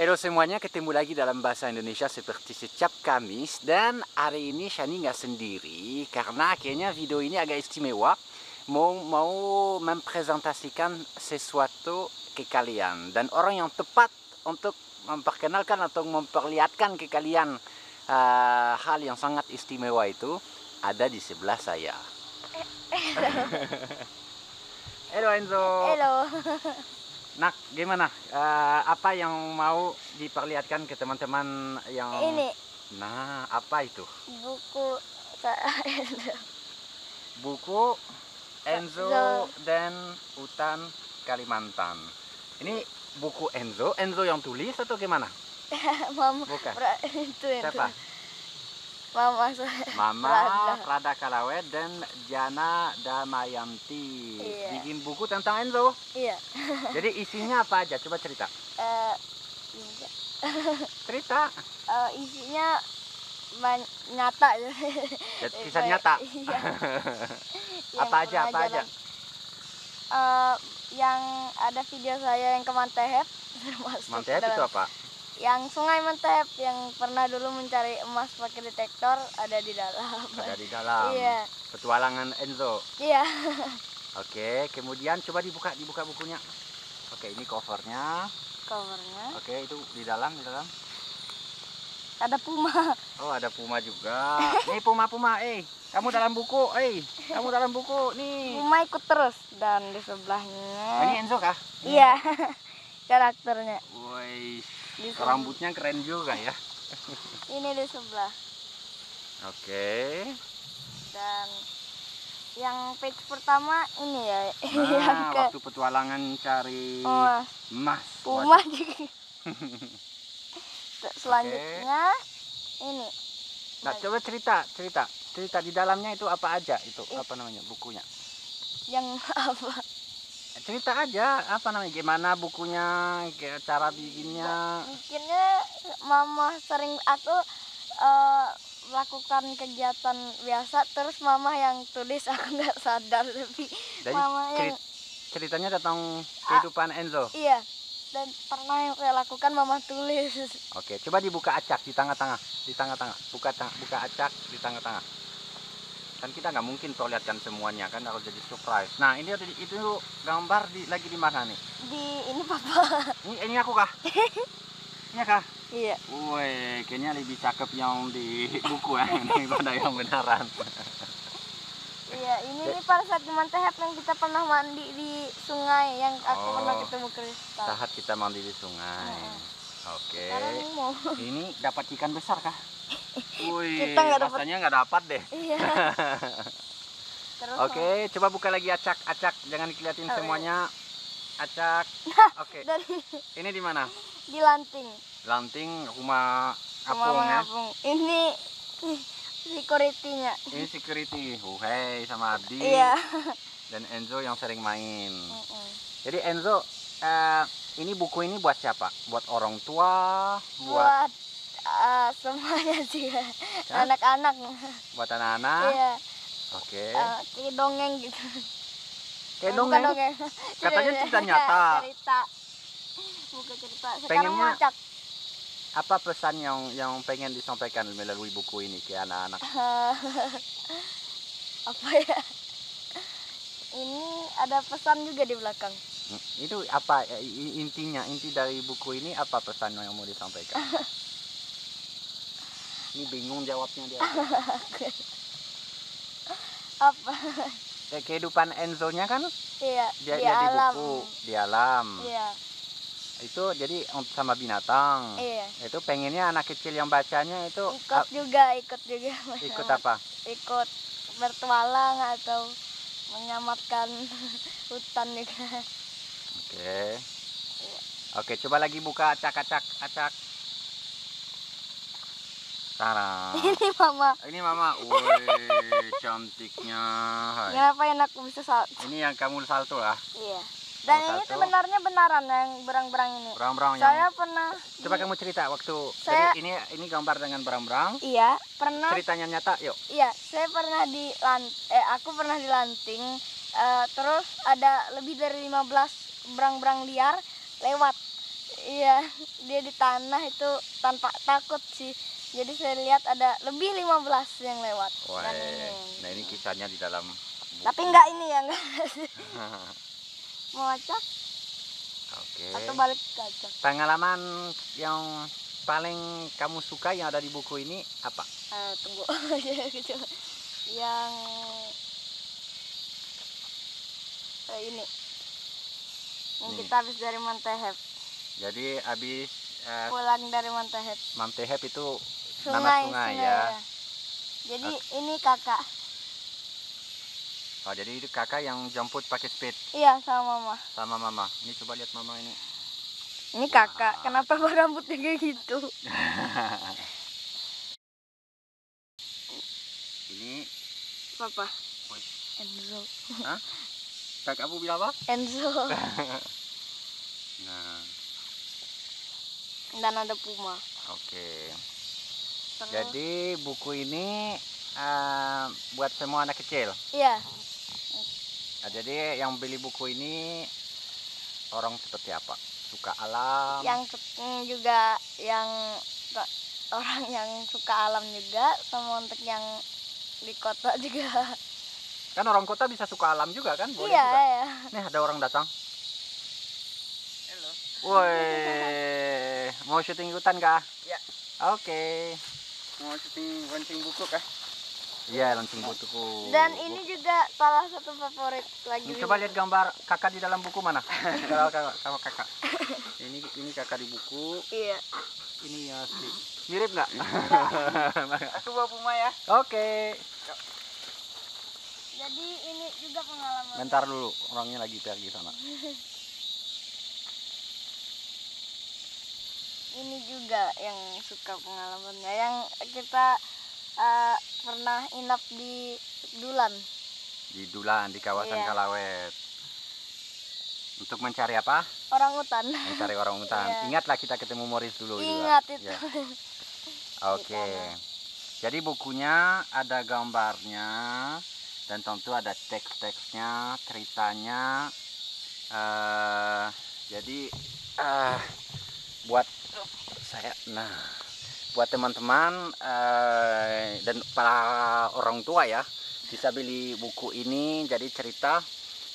Halo semuanya, ketemu lagi dalam bahasa Indonesia seperti setiap Kamis. Dan hari ini Shani nggak sendiri Karena akhirnya video ini agak istimewa. Mau, mau mempresentasikan sesuatu ke kalian. Dan orang yang tepat untuk memperkenalkan atau memperlihatkan ke kalian uh, Hal yang sangat istimewa itu Ada di sebelah saya. Halo Enzo. Halo. Nak, gimana? Eh, apa yang mau diperlihatkan ke teman-teman yang... Ini Nah, apa itu? buku Buku Enzo dan Hutan Kalimantan. Ini buku Enzo, Enzo yang tulis atau gimana? Mama Bukan. Itu Siapa? tulis. Mama saya. Mama Prada. Kalawet dan Jana Damayanti. Iya. Bikin buku tentang Enzo. Iya. Jadi isinya apa aja? Coba cerita. Juga. Cerita. Eh, isinya nyata Ya, Kisah nyata. Iya. Yang apa aja? Apa aja? Eh, yang ada video saya yang ke Mantehep dalam- itu apa? Yang sungai Mantehep yang pernah dulu mencari emas pakai detektor ada di dalam Ada di dalam. iya Petualangan Enzo. iya Oke, kemudian coba dibuka dibuka bukunya. Oke, ini covernya. covernya Oke, itu di dalam di dalam. ada puma Oh, ada puma juga. Nih puma-puma, eh. Kamu dalam buku, eh. Kamu dalam buku nih. puma ikut terus dan di Oh, ini sebelahnya Enzo kah? iya karakternya Woi, di rambutnya keren juga ya. ini di sebelah Oke. dan yang page pertama ini ya yang Nah, ke waktu petualangan cari oh, emas. puma juga selanjutnya ini Nah, coba cerita, cerita. Cerita di dalamnya itu apa aja itu? Apa namanya bukunya? yang apa Cerita aja, apa namanya? Gimana bukunya, cara bikinnya. bikinnya mama sering aku eh, melakukan kegiatan biasa terus mama yang tulis aku nggak sadar tapi Jadi mama yang ceri- ceritanya tentang kehidupan Enzo. iya dan pernah yang saya lakukan mama tulis Oke, coba dibuka acak di tengah-tengah, di tengah-tengah. Buka buka acak di tengah-tengah. Kan kita nggak mungkin perlihatkan semuanya kan harus jadi surprise. Nah, ini di- itu gambar di lagi di mana nih? di ini papa Ini ini aku kah? Ini kah? iya Woi, kayaknya lebih cakep yang di buku ya daripada yang beneran. iya ini nih pada saat di Mantehep yang kita pernah mandi di sungai yang aku Oh. pernah ketemu kristal Saat kita mandi di sungai. Oke. sekarang mau Ini dapat ikan besar kah? Wih, Kita nggak dapat. rasanya nggak dapat deh. iya terus Oke, coba buka lagi acak, acak, jangan dikeliatin Oh, iya. semuanya. Acak. Oke, dan ini di mana? di lanting Lanting rumah apung ya. ini security-nya Ini security, Uhei sama Abdi iya dan Enzo yang sering main. Mm-mm. Jadi Enzo, eh, ini buku ini buat siapa? Buat orang tua, buat buat eh, semuanya sih anak-anak buat anak-anak. iya Oke. eh, kayak dongeng gitu Kayak dongeng. bukan dongeng Katanya cerita nyata. cerita bukan cerita sekarang Pengennya- macak Apa pesan yang yang pengen disampaikan melalui buku ini ke anak-anak? apa ya ini ada pesan juga di belakang Hmm, Itu apa intinya? Inti dari buku ini apa pesan yang mau disampaikan? Ini bingung jawabnya dia. apa Kayak kehidupan Enzo-nya kan iya dia, di dia di alam buku di alam. iya Itu jadi sama binatang. iya Itu pengennya anak kecil yang bacanya itu ikut juga ikut juga ikut apa? ikut bertualang atau menyelamatkan hutan juga Oke. Oke, coba lagi buka acak-acak acak. Ini mama Ini mama, woi cantiknya. Hai. kenapa yang aku bisa saat Ini yang kamu salto lah, iya dan ini sebenarnya benaran yang berang-berang ini berang-berang yang. saya pernah Coba kamu cerita waktu. Saya- Jadi ini ini gambar dengan berang-berang. iya pernah Ceritanya nyata, yuk. Iya, saya pernah di lant eh aku pernah dilanting eh, terus ada lebih dari 15 berang-berang liar lewat iya dia di tanah itu tanpa takut sih jadi saya lihat ada lebih 15 yang lewat Wah, ini. nah ini kisahnya di dalam buku. tapi enggak ini ya enggak mau acak? Oke. atau balik ke acak? Pengalaman yang paling kamu suka yang ada di buku ini apa? Eh, tunggu. Yang eh, ini. Yang Ini. kita habis dari Montehep Jadi habis eh, pulang dari Montehep Mamtehep itu sungai nama sungai ya. jadi ini kakak. Oh, jadi itu kakak yang jemput pakai speed? Iya sama mama. Sama mama. Ini coba lihat mama ini. ini kakak kenapa rambutnya kayak gitu? Ini. Papa. Enzo. Kakakmu bilang apa? Enzo. Nah, dan ada Puma. Oke. Terus- Jadi buku ini eh, buat semua anak kecil. iya Nah, jadi yang beli buku ini orang seperti apa? Suka alam. yang mm, juga yang orang yang suka alam juga sama untuk yang di kota juga Kan orang kota bisa suka alam juga kan? Boleh iya juga. ya Nih ada orang datang. Halo. Woi, mau syuting hutan kah? Ya. Oke. Mau syuting launching buku kah? Iya, launching bukuku. dan ini juga salah satu favorit lagi Coba lihat gambar kakak di dalam buku mana? Kalau kakak, kalau kakak. Ini ini kakak di buku, iya ini yang asli. Mirip nggak? Aku bawa Puma ya. Oke. jadi ini juga pengalaman Bentar dulu, orangnya lagi pergi sana. Ini juga yang suka pengalamannya yang kita eh, pernah inap di Dulan Di Dulan, di kawasan Iya. Kalawet. Untuk mencari apa? orang hutan Mencari orang hutan. Iya. Ingatlah kita ketemu Morris dulu. juga. ingat itu Ya. Oke. Jadi bukunya ada gambarnya dan tentu ada teks-teksnya, ceritanya. eh jadi eh buat saya, nah buat teman-teman eh, dan para orang tua ya bisa beli buku ini. Jadi cerita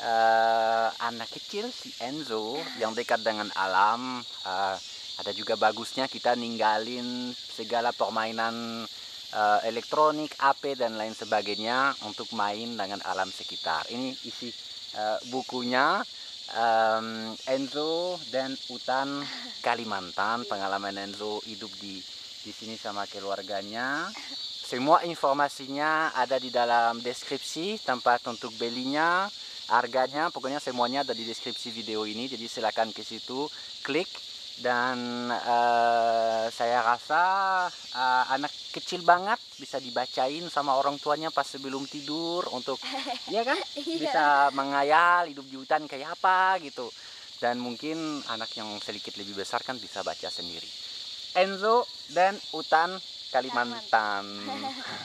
eh, anak kecil si Enzo yang dekat dengan alam. eh, ada juga bagusnya kita ninggalin segala permainan eh, elektronik, HP dan lain sebagainya untuk main dengan alam sekitar. Ini isi eh, bukunya em, Enzo dan Hutan Kalimantan. Pengalaman Enzo hidup di di sini sama keluarganya. Semua informasinya ada di dalam deskripsi tempat untuk belinya, harganya, pokoknya semuanya ada di deskripsi video ini. Jadi silakan ke situ, klik dan eh, saya rasa eh, anak kecil banget bisa dibacain sama orang tuanya pas sebelum tidur untuk ya kan? Iya. bisa mengayal hidup di hutan kayak apa gitu. Dan mungkin anak yang sedikit lebih besar kan bisa baca sendiri. Enzo dan Hutan Kalimantan.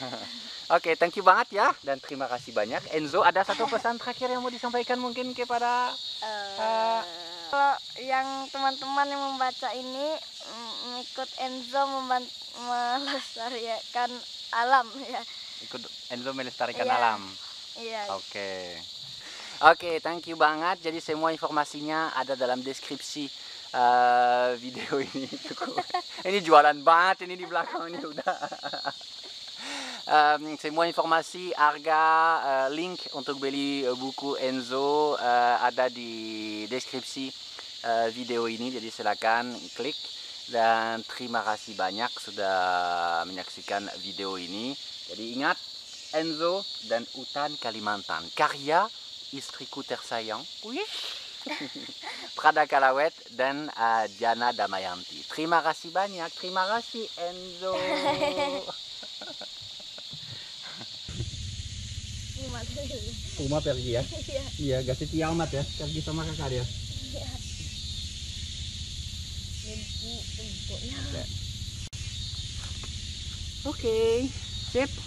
Oke, thank you banget ya. Dan terima kasih banyak. Enzo, ada satu pesan terakhir yang mau disampaikan mungkin kepada Eh, kalau yang teman-teman yang membaca ini mm, ikut Enzo memban- melestarikan alam ya ikut Enzo melestarikan Iya. alam. iya Oke. Oke, thank you banget. Jadi semua informasinya ada dalam deskripsi eh, video ini. Cukup. ini jualan banget ini di belakang ini udah. Em, semua informasi, harga, eh, link untuk beli eh, buku Enzo eh, ada di deskripsi eh, video ini. Jadi silakan klik dan terima kasih banyak sudah menyaksikan video ini. Jadi ingat Enzo dan Hutan Kalimantan. Karya istriku tersayang. Wih. Prada Kalawet dan uh, Diana Damayanti. Terima kasih banyak. Terima kasih Enzo. Uma pergi ya? Iya. Iya, gak setia amat ya. Pergi sama kakak dia. Bentuknya Oke, sip.